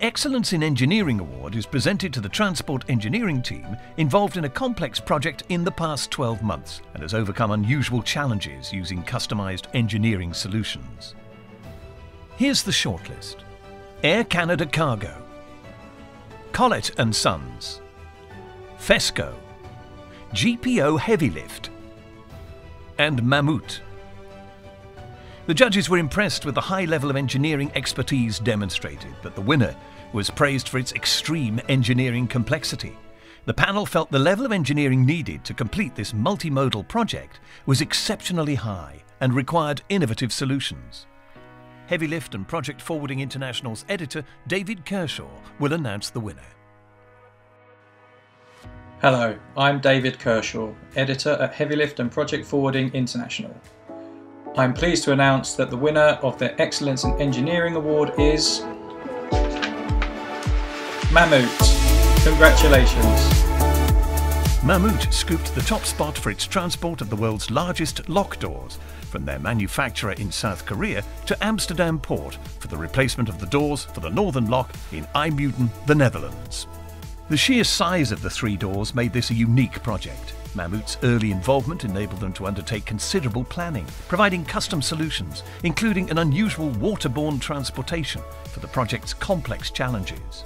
Excellence in Engineering Award is presented to the transport engineering team involved in a complex project in the past 12 months and has overcome unusual challenges using customised engineering solutions. Here's the shortlist. Air Canada Cargo, Collett and Sons, Fesco, GPO Heavy Lift, and Mammoet. The judges were impressed with the high level of engineering expertise demonstrated, but the winner was praised for its extreme engineering complexity. The panel felt the level of engineering needed to complete this multimodal project was exceptionally high and required innovative solutions. Heavy Lift and Project Forwarding International's editor, David Kershaw, will announce the winner. Hello, I'm David Kershaw, editor at Heavy Lift and Project Forwarding International. I'm pleased to announce that the winner of the Excellence in Engineering Award is Mammoet. Congratulations. Mammoet scooped the top spot for its transport of the world's largest lock doors, from their manufacturer in South Korea to Amsterdam Port for the replacement of the doors for the Northern Lock in IJmuiden, the Netherlands. The sheer size of the three doors made this a unique project. Mammoet's early involvement enabled them to undertake considerable planning, providing custom solutions, including an unusual waterborne transportation for the project's complex challenges.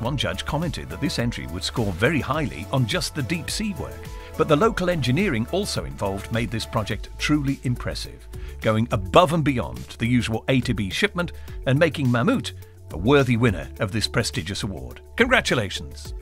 One judge commented that this entry would score very highly on just the deep sea work, but the local engineering also involved made this project truly impressive, going above and beyond the usual A to B shipment and making Mammoet a worthy winner of this prestigious award. Congratulations!